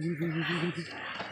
Oui, on.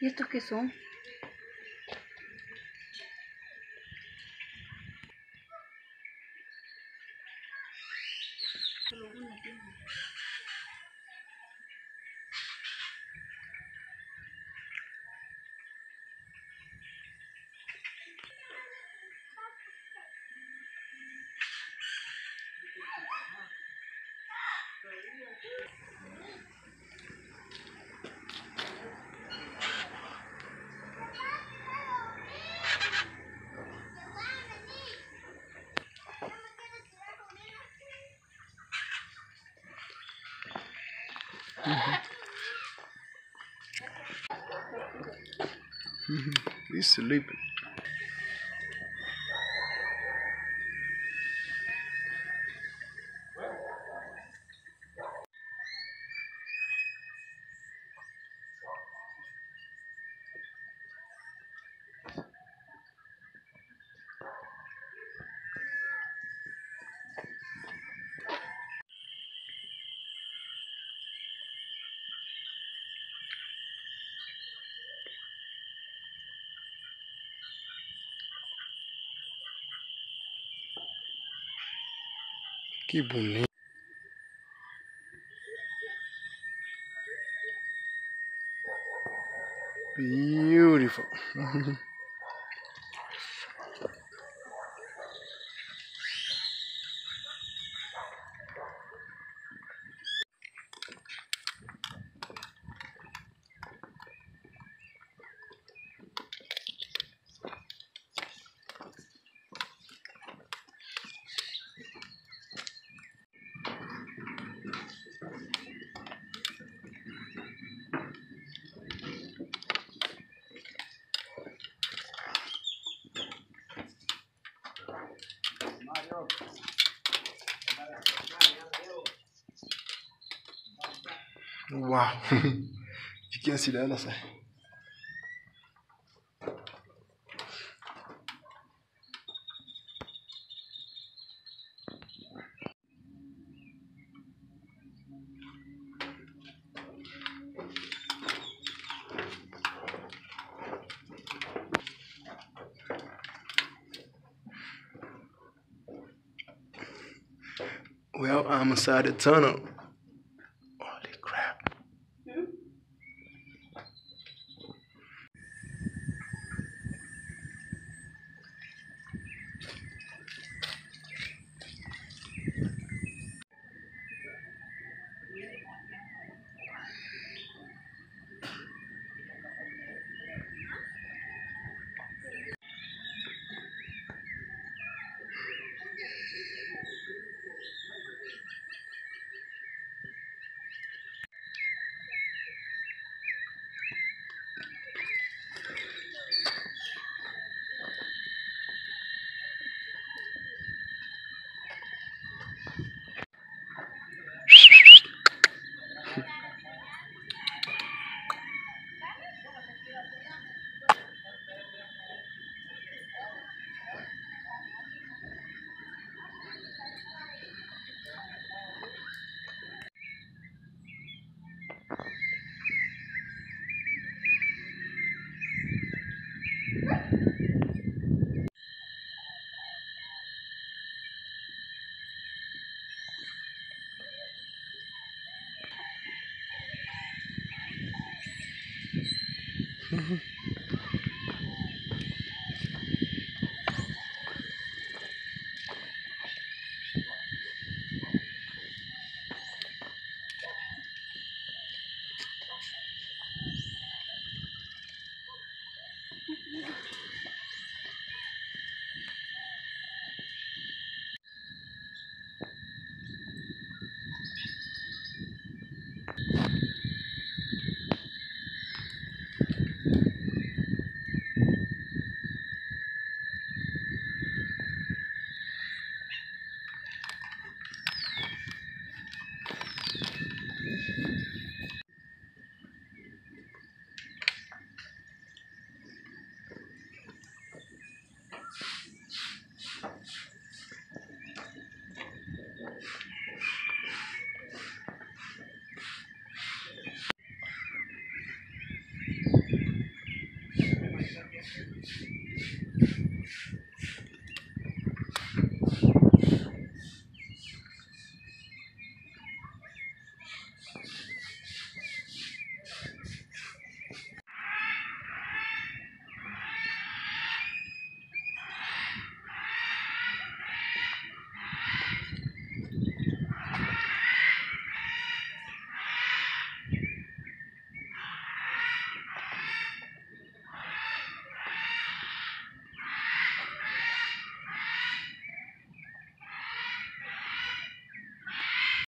¿Y estos qué son? He's sleeping. Que bonito. Beautiful. Wow. Jikin su da Well, I'm inside the tunnel. Mm-hmm.